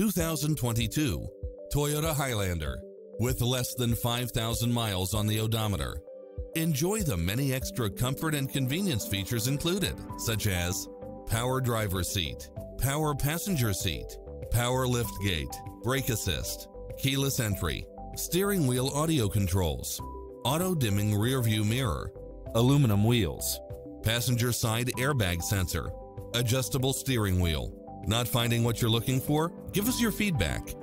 2022 Toyota Highlander with less than 5,000 miles on the odometer. Enjoy the many extra comfort and convenience features included, such as power driver seat, power passenger seat, power lift gate, brake assist, keyless entry, steering wheel audio controls, auto dimming rear view mirror, aluminum wheels, passenger side airbag sensor, adjustable steering wheel. Not finding what you're looking for? Give us your feedback